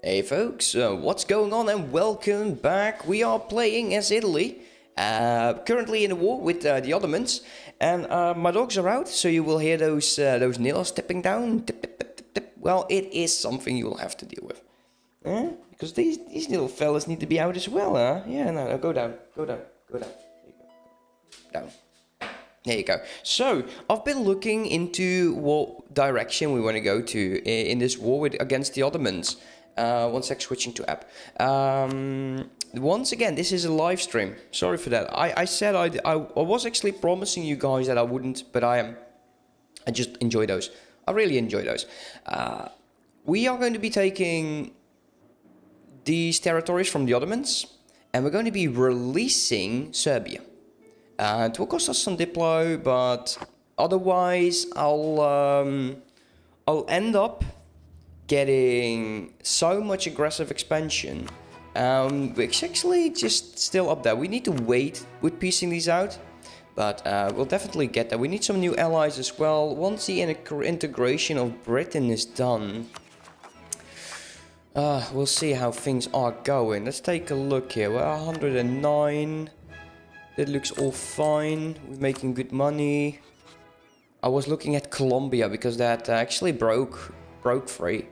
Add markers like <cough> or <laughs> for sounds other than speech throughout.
Hey folks, uh, what's going on and welcome back. We are playing as Italy, uh, currently in a war with uh, the Ottomans, and uh, my dogs are out, so you will hear those uh, those nails tipping down. Tip, tip, tip. Well, it is something you will have to deal with, huh? Because these these little fellas need to be out as well, huh? Yeah, no, no, go down, go down, go down. There you go. Down. There you go. So I've been looking into what direction we want to go to in this war with against the Ottomans. Uh, one sec, switching to app. Um, once again, this is a live stream. Sorry for that. I, I said I, I, I was actually promising you guys that I wouldn't, but I am. I just enjoy those. I really enjoy those. Uh, we are going to be taking these territories from the Ottomans, and we're going to be releasing Serbia. Uh, it will cost us some Diplo, but otherwise, I'll um, I'll end up getting so much aggressive expansion. Um, it's actually just still up there. We need to wait with piecing these out, but uh, we'll definitely get there. We need some new allies as well. Once the integration of Britain is done, uh, we'll see how things are going. Let's take a look here. We're 109. That looks all fine. We're making good money. I was looking at Colombia because that uh, actually broke broke free.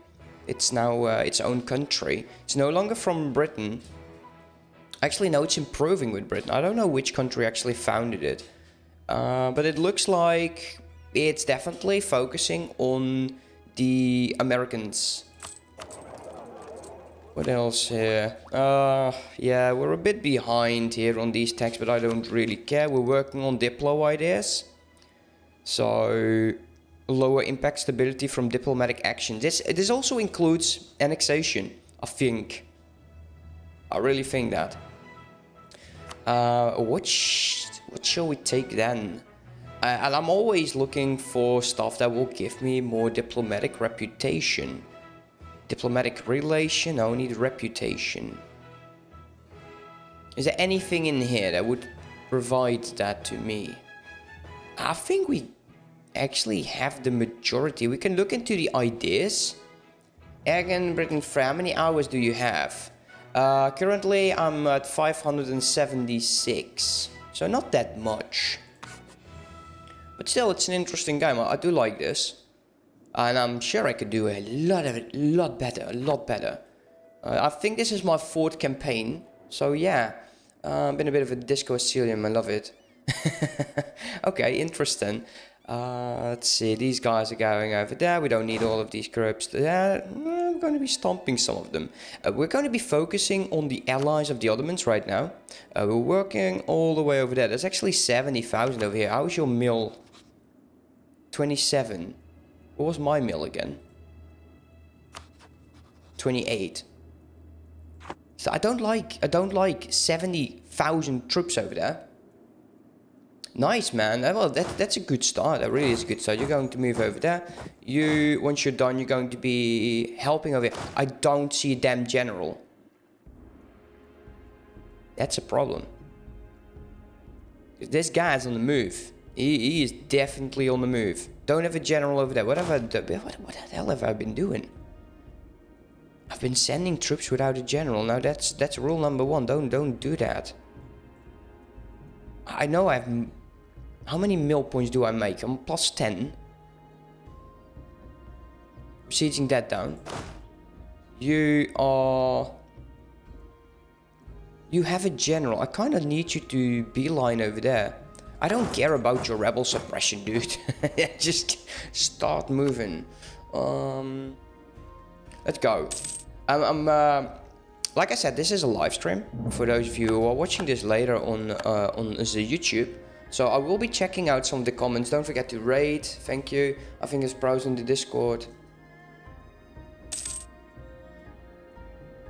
It's now uh, its own country. It's no longer from Britain. Actually, no, it's improving with Britain. I don't know which country actually founded it, uh, but it looks like it's definitely focusing on the Americans. What else here? Uh, yeah, we're a bit behind here on these texts, but I don't really care. We're working on Diplo ideas. So, lower impact stability from diplomatic action. This this also includes annexation, I think. I really think that. Uh, what sh what shall we take then? Uh, and I'm always looking for stuff that will give me more diplomatic reputation. Diplomatic relation, I need reputation. Is there anything in here that would provide that to me? I think we actually have the majority. We can look into the ideas. Again, Britain, for how many hours do you have? Uh, currently, I'm at 576, so not that much. But still, it's an interesting game. I, I do like this, and I'm sure I could do a lot of it, a lot better, a lot better. Uh, I think this is my fourth campaign, so yeah, uh, been a bit of a disco asylum. I love it. <laughs> okay, interesting. Uh, let's see, these guys are going over there. We don't need all of these groups there. We're going to be stomping some of them. Uh, we're going to be focusing on the allies of the Ottomans right now. Uh, we're working all the way over there. There's actually 70,000 over here. How's your mill? 27. What was my mill again? 28. So I don't like I don't like 70,000 troops over there. Nice, man. Well, that, that's a good start. That really is a good start. You're going to move over there. You, once you're done, you're going to be helping over here. I don't see a damn general. That's a problem. This guy's on the move. He, he is definitely on the move. Don't have a general over there. What have I? What, what the hell have I been doing? I've been sending troops without a general. Now that's that's rule number one. Don't don't do that. I know I've. How many mill points do I make? I'm plus 10. Sieging that down. You are. You have a general. I kind of need you to beeline over there. I don't care about your rebel suppression, dude. <laughs> Just start moving. Um, let's go. I'm. I'm uh, like I said, this is a live stream for those of you who are watching this later on uh, on the YouTube. So I will be checking out some of the comments. Don't forget to rate. Thank you. I think it's browsing the Discord.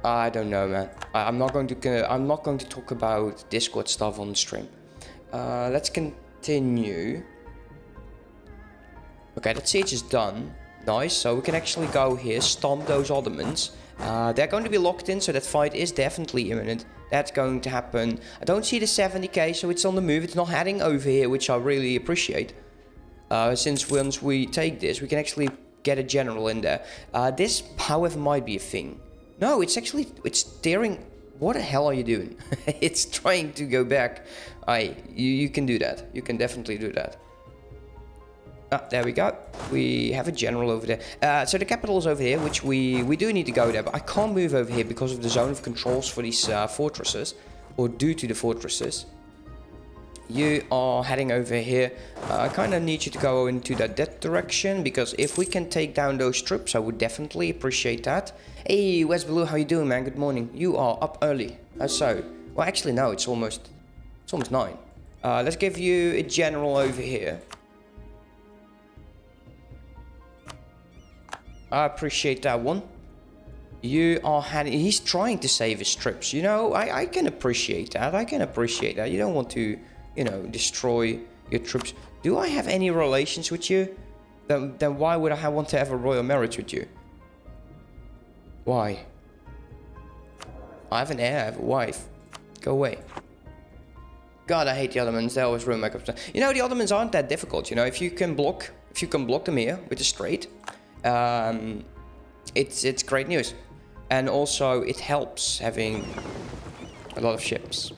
I don't know, man. I, I'm not going to. I'm not going to talk about Discord stuff on stream. Uh, let's continue. Okay, that siege is done. Nice. So we can actually go here, stomp those Ottomans. Uh, they're going to be locked in, so that fight is definitely imminent. That's going to happen. I don't see the 70k, so it's on the move. It's not heading over here, which I really appreciate. Uh, since once we take this, we can actually get a general in there. Uh, this, however, might be a thing. No, it's actually, it's steering. What the hell are you doing? <laughs> it's trying to go back. I, you, you can do that. You can definitely do that. Ah, there we go. We have a general over there. Uh, so the capital is over here, which we, we do need to go there, but I can't move over here because of the zone of controls for these uh, fortresses, or due to the fortresses. You are heading over here. Uh, I kind of need you to go into that, that direction, because if we can take down those troops, I would definitely appreciate that. Hey, West Blue, how you doing, man? Good morning. You are up early. Uh, so, well, actually, no, it's almost, it's almost nine. Uh, let's give you a general over here. I appreciate that one. You are having... He's trying to save his trips. You know, I, I can appreciate that. I can appreciate that. You don't want to, you know, destroy your troops. Do I have any relations with you? Then, then why would I want to have a royal marriage with you? Why? I have an heir, I have a wife. Go away. God, I hate the Ottomans. They always ruin my You know, the Ottomans aren't that difficult. You know, if you can block, if you can block them here with a straight, um, it's it's great news, and also it helps having a lot of ships.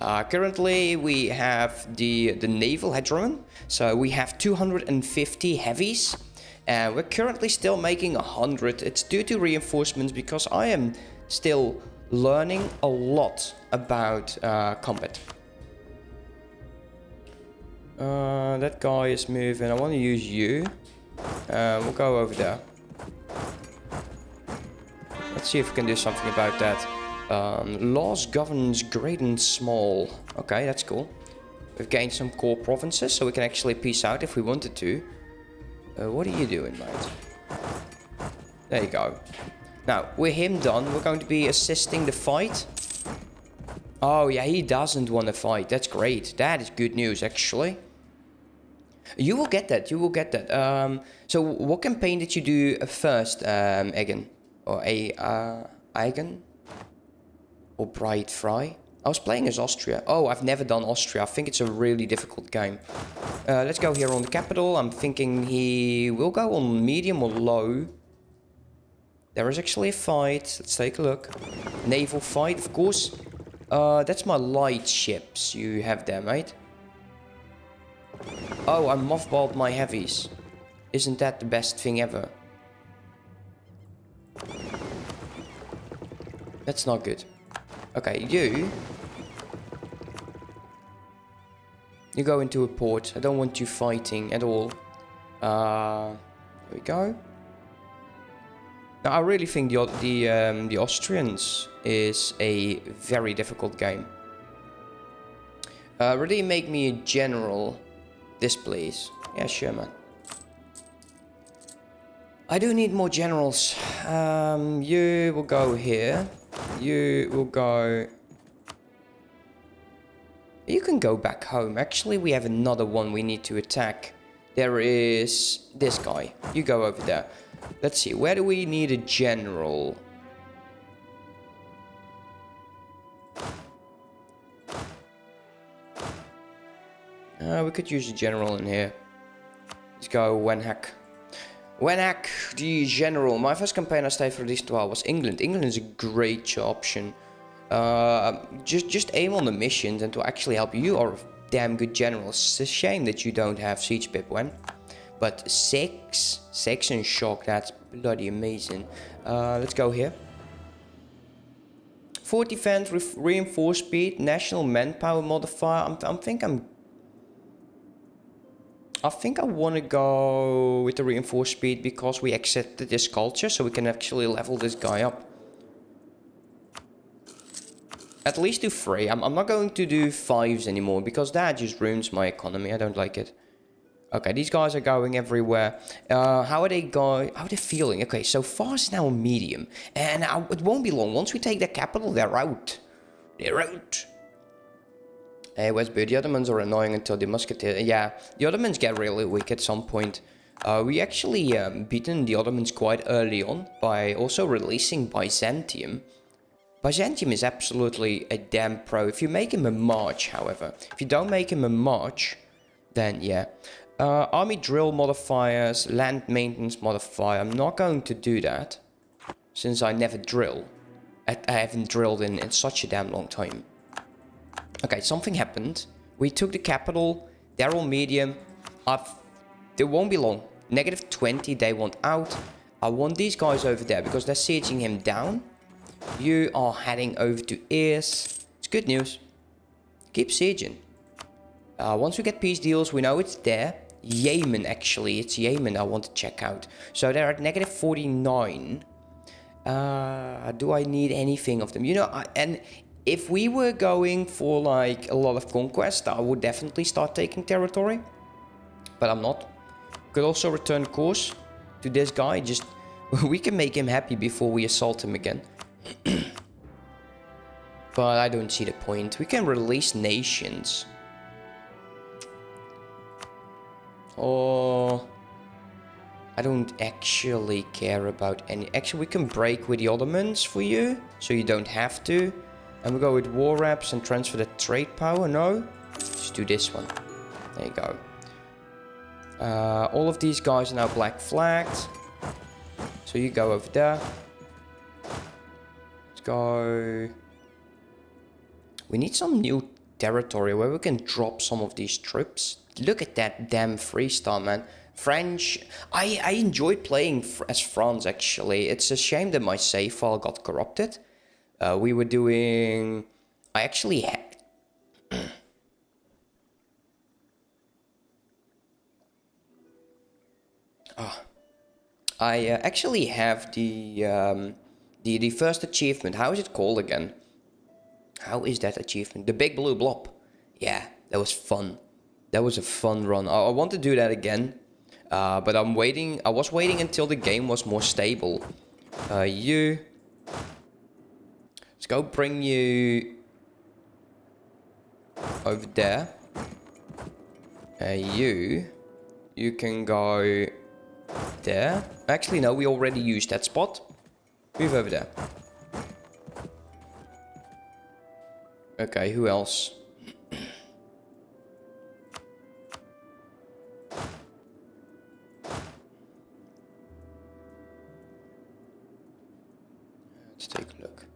Uh, currently, we have the the naval hegemon, so we have 250 heavies. And we're currently still making 100. It's due to reinforcements because I am still learning a lot about uh, combat. Uh, that guy is moving. I want to use you. Uh, we'll go over there. Let's see if we can do something about that. Um, laws governs great and small. Okay, that's cool. We've gained some core provinces, so we can actually peace out if we wanted to. Uh, what are you doing, mate? There you go. Now, with him done, we're going to be assisting the fight. Oh, yeah, he doesn't want to fight. That's great. That is good news, actually. You will get that. You will get that. Um, so, what campaign did you do first, um, Egan? Or a uh, Eigen? Or Bright Fry? I was playing as Austria. Oh, I've never done Austria. I think it's a really difficult game. Uh, let's go here on the capital. I'm thinking he will go on medium or low. There is actually a fight. Let's take a look. Naval fight, of course. Uh, that's my light ships you have there, mate. Oh, I mothballed my heavies. Isn't that the best thing ever? That's not good. Okay, you... You go into a port. I don't want you fighting at all. Uh, there we go. Now, I really think the the um, the Austrians is a very difficult game. Uh, really make me a general this, please. Yeah, sure, man. I do need more generals. Um, you will go here. You will go... You can go back home. Actually, we have another one we need to attack. There is this guy. You go over there. Let's see. Where do we need a general? Uh, we could use the general in here. Let's go Wenhack. Wenhack, the general. My first campaign I stayed for this while was England. England is a great option. Uh, just just aim on the missions and to actually help you are a damn good general. It's a shame that you don't have Siege Pip when. But six, six and shock, that's bloody amazing. Uh, let's go here. 4 defense, re reinforced speed, national manpower modifier. I'm, I'm think I'm I think I want to go with the reinforced speed because we accepted this culture, so we can actually level this guy up. At least do three. I'm, I'm not going to do fives anymore because that just ruins my economy. I don't like it. Okay, these guys are going everywhere. Uh, how are they going? How are they feeling? Okay, so far now medium. And uh, it won't be long. Once we take the capital, they're out. They're out. Hey, Westby, the Ottomans are annoying until the Musketeers... Yeah, the Ottomans get really weak at some point. Uh, we actually um, beaten the Ottomans quite early on by also releasing Byzantium. Byzantium is absolutely a damn pro. If you make him a march, however, if you don't make him a march, then yeah. Uh, army drill modifiers, land maintenance modifier, I'm not going to do that. since I never drill. I, I haven't drilled in, in such a damn long time. Okay, something happened. We took the capital. They're all medium. I've... They won't be long. Negative 20, they want out. I want these guys over there because they're sieging him down. You are heading over to Ears. It's good news. Keep sieging. Uh, once we get peace deals, we know it's there. Yemen, actually. It's Yemen I want to check out. So they're at negative 49. Uh, do I need anything of them? You know, I, and if we were going for like a lot of conquest, I would definitely start taking territory. But I'm not. Could also return course to this guy. Just <laughs> we can make him happy before we assault him again. <clears throat> but I don't see the point. We can release nations. Oh, I don't actually care about any. Actually, we can break with the Ottomans for you, so you don't have to. And we go with war reps and transfer the trade power. No, just do this one. There you go. Uh, all of these guys are now black flagged. So you go over there. Let's go. We need some new territory where we can drop some of these troops. Look at that damn freestyle, man. French, I, I enjoyed playing as France actually. It's a shame that my save file got corrupted. Uh, we were doing, I actually had, oh. <clears throat> I uh, actually have the, um, the, the first achievement. How is it called again? How is that achievement? The Big Blue Blob. Yeah, that was fun. That was a fun run. I, I want to do that again. Uh, but I'm waiting. I was waiting until the game was more stable. Uh, you. Let's go bring you over there. Uh, you. You can go there. Actually, no, we already used that spot. Move over there. Okay, who else? Let's take a look.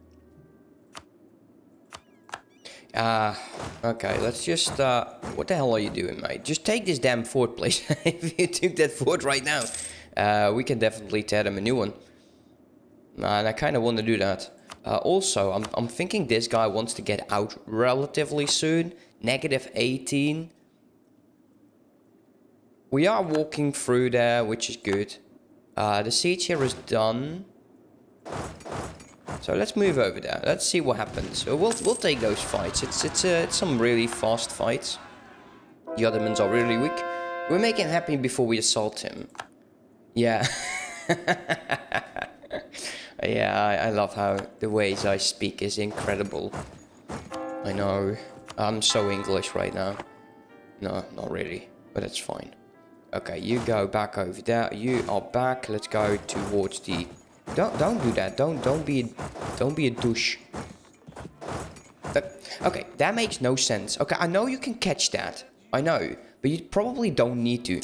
Uh, okay, let's just, uh, what the hell are you doing, mate? Just take this damn fort, please. <laughs> if you took that fort right now, uh, we can definitely tear them a new one. And I kind of want to do that. Uh, also, I'm, I'm thinking this guy wants to get out relatively soon. Negative 18. We are walking through there, which is good. Uh, the siege here is done. So let's move over there. Let's see what happens. we'll we'll take those fights. It's it's uh, it's some really fast fights. The Ottomans are really weak. We'll make him happy before we assault him. Yeah. <laughs> Yeah, I, I love how the ways I speak is incredible. I know. I'm so English right now. No, not really. But it's fine. Okay, you go back over there. You are back. Let's go towards the... Don't don't do that. Don't don't be don't be a douche. But, okay, that makes no sense. Okay, I know you can catch that. I know, but you probably don't need to.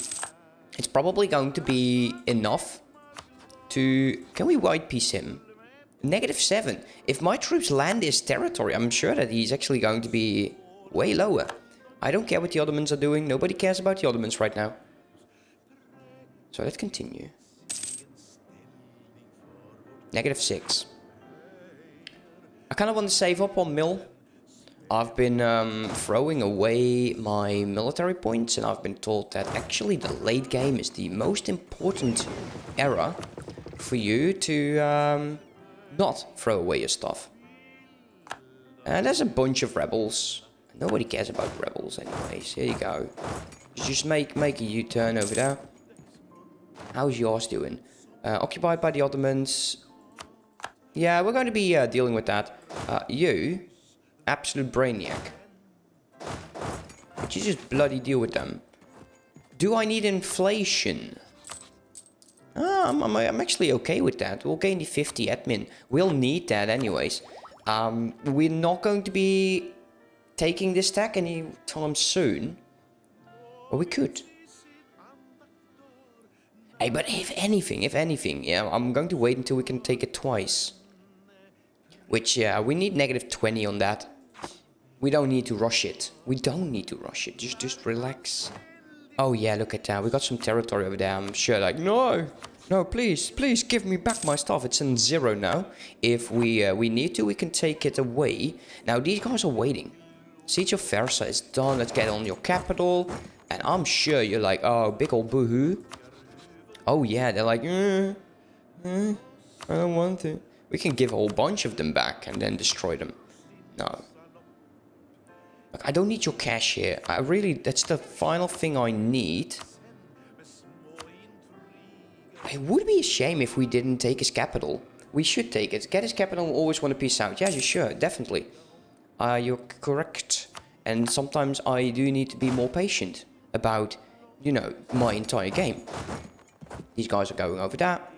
It's probably going to be enough to... Can we white piece him? Negative 7. If my troops land this territory, I'm sure that he's actually going to be way lower. I don't care what the Ottomans are doing. Nobody cares about the Ottomans right now. So let's continue. Negative 6. I kind of want to save up on mill. I've been um, throwing away my military points and I've been told that actually the late game is the most important era for you to um, not throw away your stuff. And there's a bunch of rebels. Nobody cares about rebels anyways. Here you go. Just make make a U-turn over there. How's yours doing? Uh, occupied by the Ottomans. Yeah, we're going to be uh, dealing with that. Uh, you, absolute brainiac. But you just bloody deal with them. Do I need inflation? Ah, I'm, I'm, I'm, actually okay with that. We'll gain the 50 admin. We'll need that anyways. Um, we're not going to be taking this tech anytime soon. But we could. Hey, but if anything, if anything, yeah, I'm going to wait until we can take it twice. Which, yeah, we need negative 20 on that. We don't need to rush it. We don't need to rush it. Just, just relax. Oh yeah, look at that. We got some territory over there. I'm sure like, no, no, please, please give me back my stuff. It's in zero now. If we uh, we need to, we can take it away. Now, these guys are waiting. Siege of Versa is done. Let's get on your capital. And I'm sure you're like, oh, big old boohoo. Oh yeah, they're like, mm, mm, I don't want to. We can give a whole bunch of them back and then destroy them. No. I don't need your cash here. I really, that's the final thing I need. It would be a shame if we didn't take his capital. We should take it. Get his capital we always want to peace out. Yeah, you should, definitely. Uh, you're correct. And sometimes I do need to be more patient about, you know, my entire game. These guys are going over that.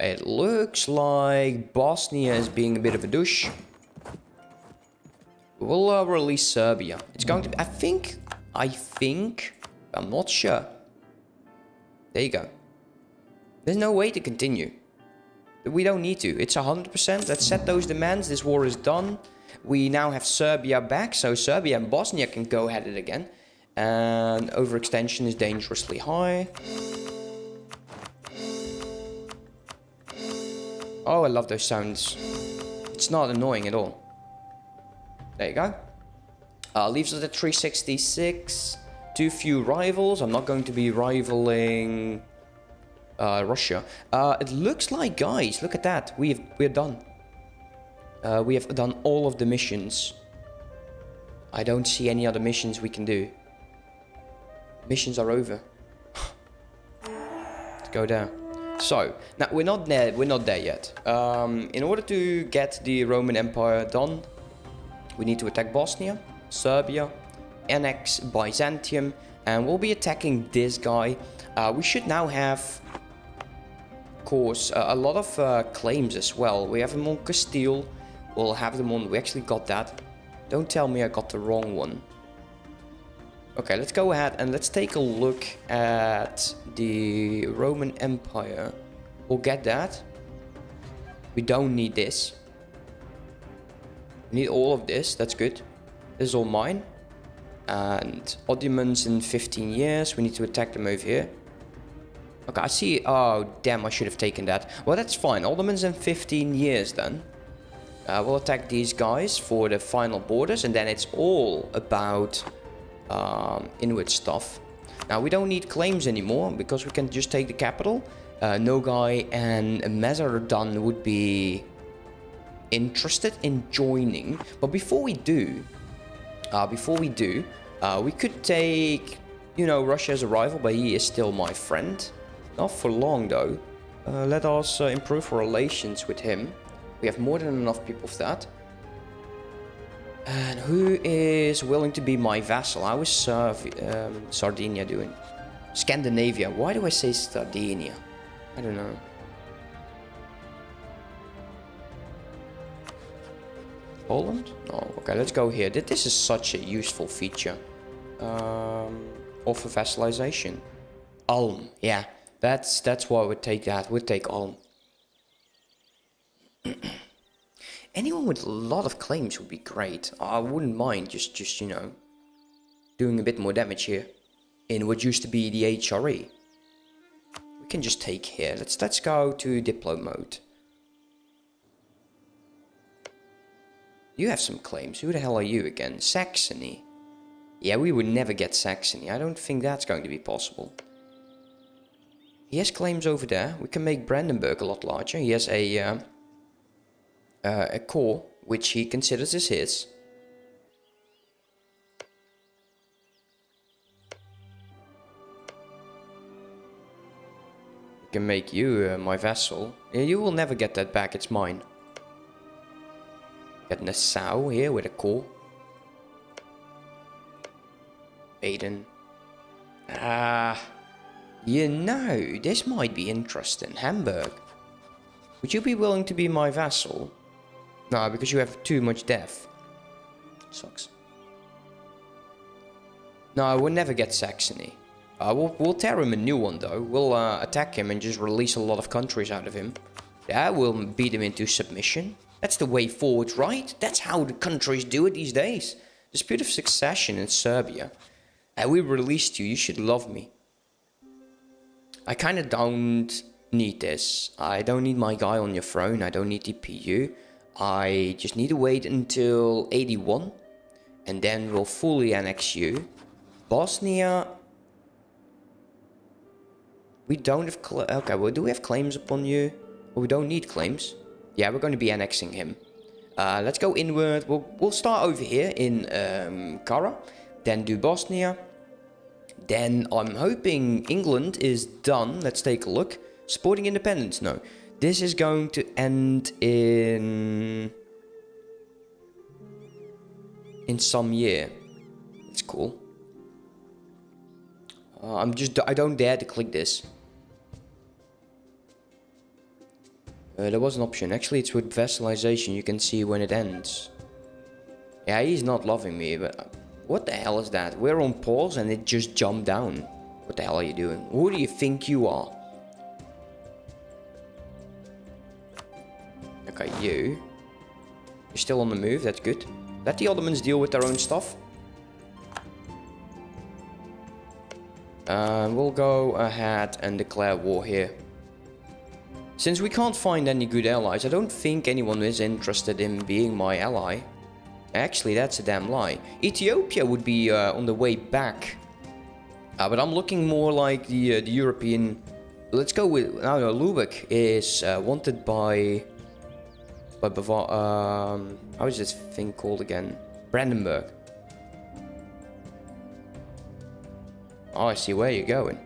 It looks like Bosnia is being a bit of a douche. We'll uh, release Serbia. It's going to be, I think, I think, I'm not sure. There you go. There's no way to continue. We don't need to. It's 100%. Let's set those demands. This war is done. We now have Serbia back, so Serbia and Bosnia can go at it again. And overextension is dangerously high. Oh, I love those sounds. It's not annoying at all. There you go. Uh, leaves us at 366. Too few rivals. I'm not going to be rivaling uh, Russia. Uh, it looks like, guys, look at that. We've we're done. Uh, we have done all of the missions. I don't see any other missions we can do. Missions are over. Let's <sighs> go down. So, now we're not there, we're not there yet. Um, in order to get the Roman Empire done, we need to attack Bosnia, Serbia, annex Byzantium, and we'll be attacking this guy. Uh, we should now have, of course, uh, a lot of uh, claims as well. We have them on Castile, we'll have them on, we actually got that. Don't tell me I got the wrong one. Okay, let's go ahead and let's take a look at the Roman Empire. We'll get that. We don't need this. We need all of this, that's good. This is all mine. And Ottomans in 15 years, we need to attack them over here. Okay, I see. Oh, damn, I should have taken that. Well, that's fine. Ottomans in 15 years then. Uh, we'll attack these guys for the final borders, and then it's all about um, inward stuff. Now we don't need claims anymore because we can just take the capital. Uh, Nogai and Mazandaran would be interested in joining, but before we do, uh, before we do, uh, we could take, you know, Russia as a rival, but he is still my friend. Not for long though. Uh, let us uh, improve our relations with him. We have more than enough people for that. And who is willing to be my vassal? How is uh, um, Sardinia doing? Scandinavia. Why do I say Sardinia? I don't know. Poland? Oh, okay, let's go here. This is such a useful feature. Um, offer vassalization. Ulm, yeah. That's that's why I would take that. Would take Ulm. Anyone with a lot of claims would be great. I wouldn't mind just, just you know, doing a bit more damage here in what used to be the HRE. We can just take here. Let's let's go to Diplo mode. You have some claims. Who the hell are you again? Saxony. Yeah, we would never get Saxony. I don't think that's going to be possible. He has claims over there. We can make Brandenburg a lot larger. He has a uh, uh, a core which he considers as his. I can make you uh, my vassal. You will never get that back, it's mine. Got Nassau here with a core. Aiden. Ah, you know, this might be interesting. Hamburg. Would you be willing to be my vassal? No, because you have too much death. Sucks. No, I will never get Saxony. Uh, we'll, we'll tear him a new one, though. We'll uh, attack him and just release a lot of countries out of him. Yeah, we'll beat him into submission. That's the way forward, right? That's how the countries do it these days. Dispute of succession in Serbia. And we released you. You should love me. I kind of don't need this. I don't need my guy on your throne. I don't need the PU. I just need to wait until 81. And then we'll fully annex you. Bosnia... We don't have... Okay, well, do we have claims upon you? Well, we don't need claims. Yeah, we're going to be annexing him. Uh, let's go inward. We'll, we'll start over here in um, Kara. Then do Bosnia. Then I'm hoping England is done. Let's take a look. Sporting independence, no. This is going to end in... In some year. It's cool. Uh, I'm just... I don't dare to click this. Uh, there was an option. Actually, it's with vassalization. You can see when it ends. Yeah, he's not loving me, but... What the hell is that? We're on pause and it just jumped down. What the hell are you doing? Who do you think you are? You. You're still on the move, that's good. Let the Ottomans deal with their own stuff. Uh, we'll go ahead and declare war here. Since we can't find any good allies, I don't think anyone is interested in being my ally. Actually, that's a damn lie. Ethiopia would be uh, on the way back. Uh, but I'm looking more like the, uh, the European... Let's go with... No, no, Lubeck is uh, wanted by... By before, Um, how is this thing called again? Brandenburg. Oh, I see where you're going.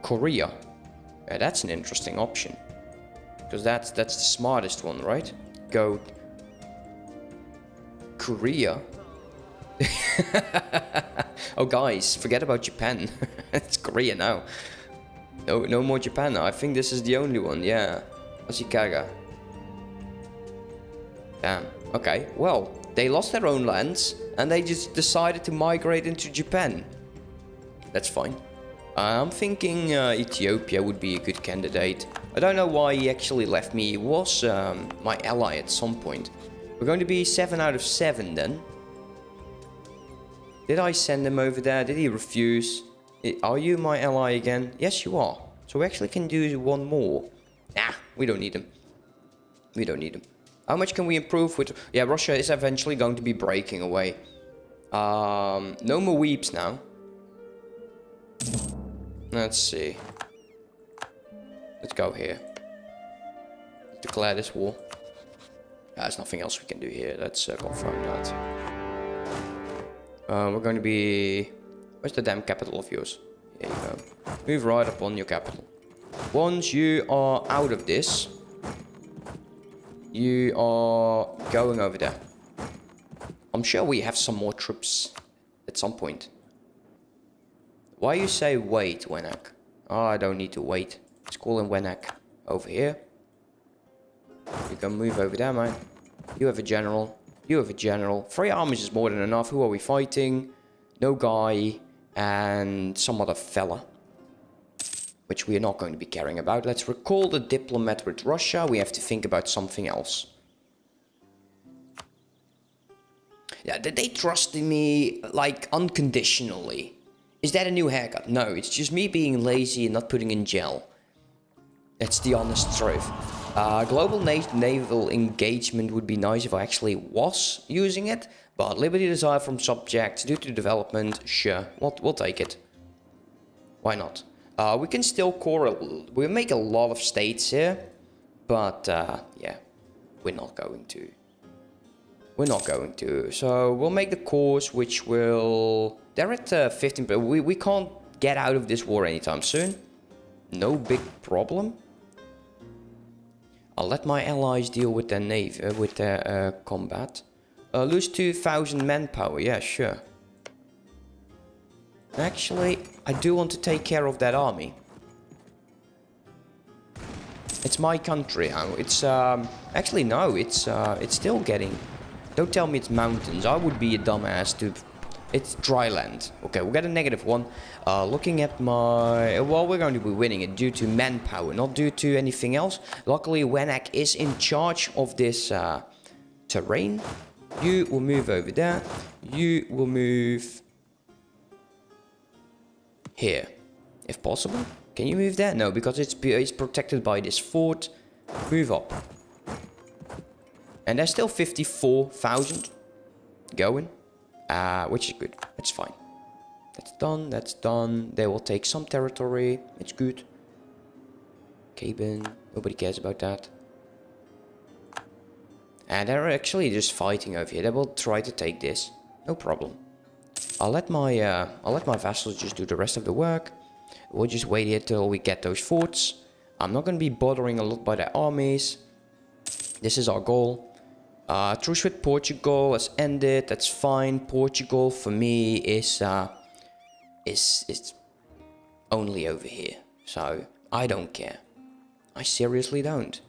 Korea. Yeah, that's an interesting option. Because that's, that's the smartest one, right? Go Korea. <laughs> oh, guys, forget about Japan. <laughs> it's Korea now. No, no more Japan. I think this is the only one. Yeah, Ashikaga. Damn. Okay. Well, they lost their own lands and they just decided to migrate into Japan. That's fine. I'm thinking uh, Ethiopia would be a good candidate. I don't know why he actually left me. He was um, my ally at some point. We're going to be 7 out of 7 then. Did I send him over there? Did he refuse? Are you my ally again? Yes, you are. So we actually can do one more. Nah, we don't need him. We don't need him. How much can we improve with... Yeah, Russia is eventually going to be breaking away. Um, no more weeps now. Let's see. Let's go here. Declare this war. There's nothing else we can do here. Let's uh, confirm that. Uh, we're going to be... Where's the damn capital of yours? Here you go. Move right upon your capital. Once you are out of this, you are going over there. I'm sure we have some more troops at some point. Why you say wait, Wenak? Oh, I don't need to wait. Let's call him Wenak over here. You can move over there, man. You have a general. You have a general. Three armies is more than enough. Who are we fighting? Nogai. And some other fella. Which we are not going to be caring about. Let's recall the diplomat with Russia. We have to think about something else. Yeah, did they trust in me, like, unconditionally? Is that a new haircut? No, it's just me being lazy and not putting in gel. That's the honest truth. Uh, global na naval engagement would be nice if I actually was using it, but liberty desire from subjects due to development, sure, we'll, we'll take it. Why not? Uh, we can still core, we make a lot of states here, but uh, yeah, we're not going to. We're not going to. So we'll make the course which will... They're at uh, 15, but we, we can't get out of this war anytime soon. No big problem. I'll let my allies deal with their navy, uh, with their uh, combat. Uh, lose 2,000 manpower, yeah, sure. Actually, I do want to take care of that army. It's my country. It's, um, actually no, it's, uh, it's still getting... Don't tell me it's mountains. I would be a dumbass to It's dry land. Okay, we'll get a negative one. Uh, looking at my... Well, we're going to be winning it due to manpower, not due to anything else. Luckily, Wenak is in charge of this uh, terrain. You will move over there. You will move... Here, if possible. Can you move there? No, because it's, it's protected by this fort. Move up. And there's still 54,000 going. Uh, which is good. It's fine. That's done. That's done. They will take some territory. It's good. Cabin. Nobody cares about that. And they're actually just fighting over here. They will try to take this. No problem. I'll let my uh, I'll let my vassals just do the rest of the work. We'll just wait here till we get those forts. I'm not going to be bothering a lot by their armies. This is our goal. Uh, truce with Portugal has ended. That's fine. Portugal for me is uh, is is only over here, so I don't care. I seriously don't.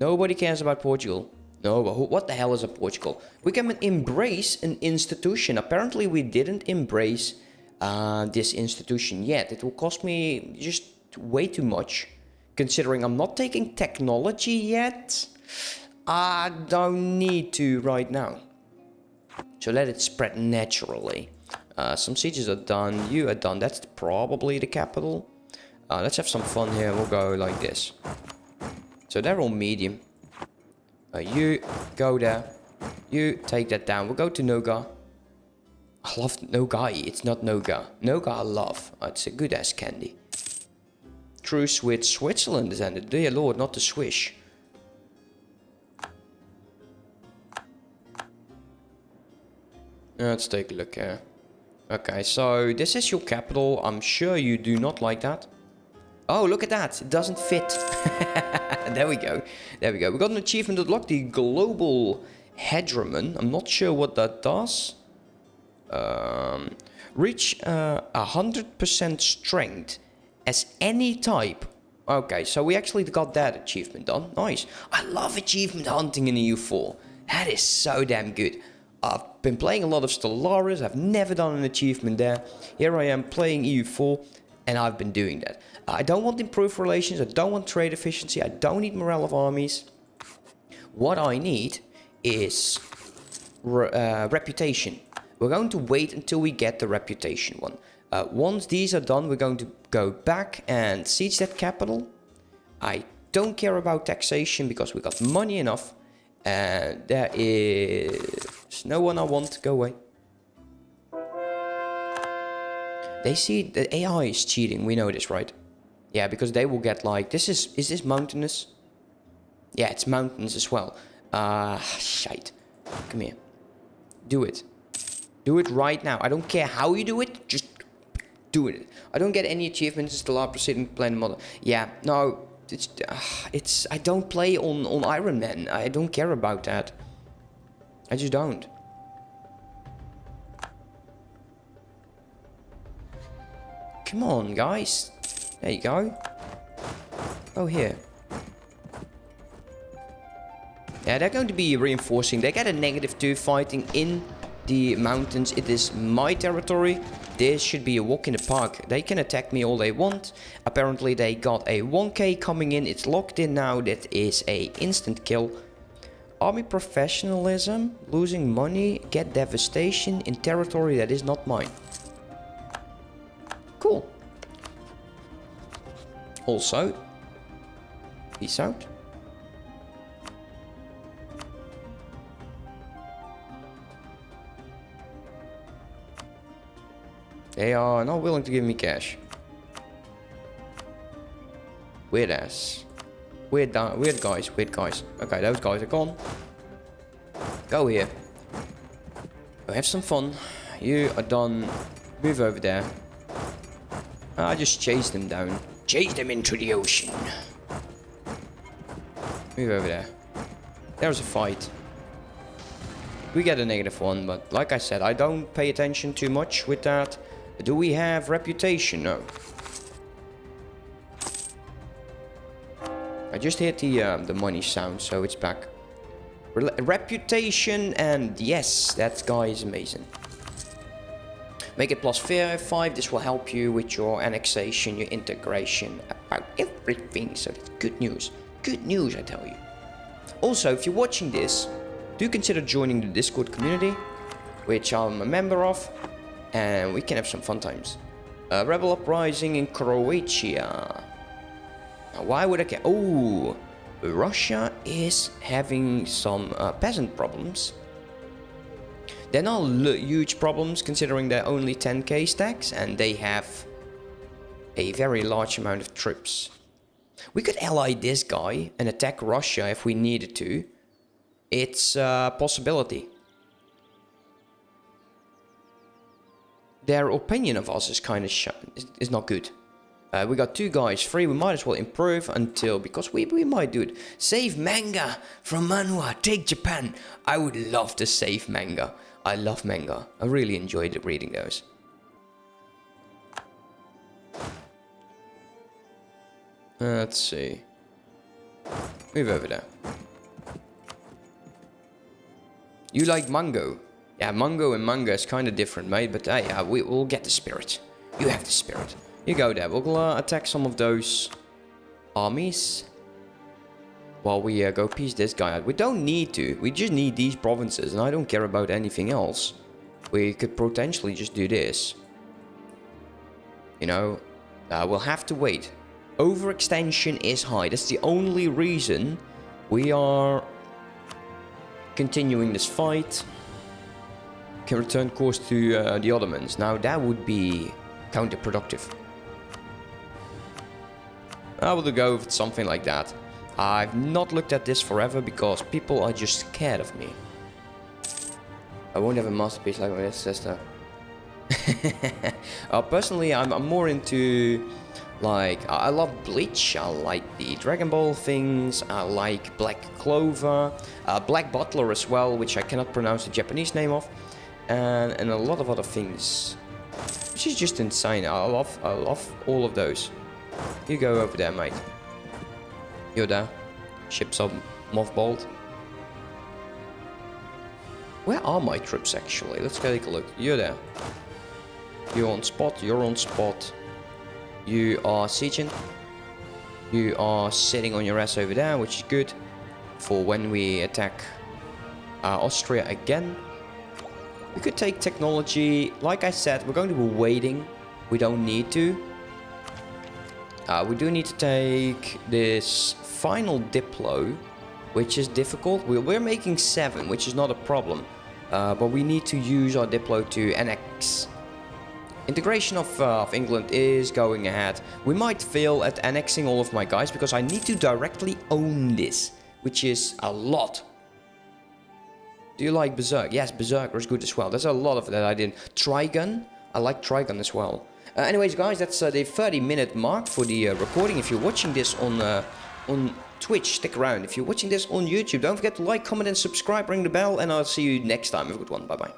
Nobody cares about Portugal. No, what the hell is a Portugal? We can embrace an institution. Apparently, we didn't embrace uh, this institution yet. It will cost me just way too much, considering I'm not taking technology yet. I don't need to right now. So let it spread naturally. Uh, some sieges are done. You are done. That's probably the capital. Uh, let's have some fun here. We'll go like this. So they're all medium. Uh, you go there. You take that down. We'll go to Noga. I love Nogai. It's not Noga. Noga I love. Oh, it's a good ass candy. Truce with Switzerland is ended. Dear lord, not the Swish. Let's take a look here. Okay, so this is your capital. I'm sure you do not like that. Oh, look at that. It doesn't fit. <laughs> there we go. There we go. We got an achievement unlocked. The Global Hegemon. I'm not sure what that does. Um, reach uh, 100% strength as any type. Okay, so we actually got that achievement done. Nice. I love achievement hunting in EU4. That is so damn good. I've been playing a lot of Stellaris, I've never done an achievement there. Here I am playing EU4 and I've been doing that. I don't want improved relations, I don't want trade efficiency, I don't need morale of armies. What I need is re uh, reputation. We're going to wait until we get the reputation one. Uh, once these are done, we're going to go back and siege that capital. I don't care about taxation because we got money enough. And there is no one I want. To go away. They see the AI is cheating. We know this, right? Yeah, because they will get like... This is... Is this mountainous? Yeah, it's mountains as well. Ah, uh, shite. Come here. Do it. Do it right now. I don't care how you do it. Just do it. I don't get any achievements. It's the last proceeding plan model. Yeah, no it's uh, it's I don't play on on Iron Man. I don't care about that. I just don't. Come on, guys. There you go. Oh, here. Yeah, they're going to be reinforcing. They get a negative 2 fighting in the mountains. It is my territory. This should be a walk in the park. They can attack me all they want. Apparently they got a 1k coming in. It's locked in now. That is a instant kill. Army professionalism, losing money, get devastation in territory that is not mine. Cool. Also, peace out. They are not willing to give me cash. Weird ass. Weird, weird guys, weird guys. Okay, those guys are gone. Go here. Go have some fun. You are done. Move over there. I just chase them down. Chase them into the ocean. Move over there. There's a fight. We get a negative one, but like I said, I don't pay attention too much with that. Do we have reputation? No. I just heard the uh, the money sound, so it's back. Re reputation and yes, that guy is amazing. Make it plus 5. This will help you with your annexation, your integration, about everything. So that's good news. Good news, I tell you. Also, if you're watching this, do consider joining the Discord community, which I'm a member of, and we can have some fun times. Uh, rebel uprising in Croatia. Now, why would I care? Oh, Russia is having some uh, peasant problems. They're not huge problems considering they're only 10k stacks and they have a very large amount of troops. We could ally this guy and attack Russia if we needed to. It's a possibility. Their opinion of us is kind of is not good. Uh, we got two guys free, we might as well improve until, because we, we might do it. Save manga from manhwa, take Japan. I would love to save manga. I love manga. I really enjoyed reading those. Let's see. Move over there. You like mango? Yeah, mango and manga is kind of different, mate. But hey, uh, we, will get the spirit. You have the spirit. You go there. We'll uh, attack some of those armies. While we uh, go piece this guy out. We don't need to. We just need these provinces. And I don't care about anything else. We could potentially just do this. You know, uh, we'll have to wait overextension is high. That's the only reason we are continuing this fight. Can return course to uh, the Ottomans. Now that would be counterproductive. I would go with something like that. I've not looked at this forever because people are just scared of me. I won't have a masterpiece like my sister. <laughs> uh, personally, I'm, I'm more into like, I love Bleach, I like the Dragon Ball things, I like Black Clover, uh, Black Butler as well, which I cannot pronounce the Japanese name of, and, and a lot of other things. Which is just insane, I love, I love all of those. You go over there, mate. You're there. Ships are mothballed. Where are my troops actually? Let's take a look. You're there. You're on spot, you're on spot. You are sieging. You are sitting on your ass over there, which is good for when we attack uh, Austria again. We could take technology. Like I said, we're going to be waiting. We don't need to. Uh, we do need to take this final Diplo, which is difficult. We're, we're making 7, which is not a problem. Uh, but we need to use our Diplo to annex Integration of, uh, of England is going ahead. We might fail at annexing all of my guys because I need to directly own this, which is a lot. Do you like Berserk? Yes, Berserker is good as well. There's a lot of that I didn't. Trigun? I like Trigun as well. Uh, anyways, guys, that's uh, the 30 minute mark for the uh, recording. If you're watching this on uh, on Twitch, stick around. If you're watching this on YouTube, don't forget to like, comment, and subscribe, ring the bell, and I'll see you next time. Have a good one. Bye-bye.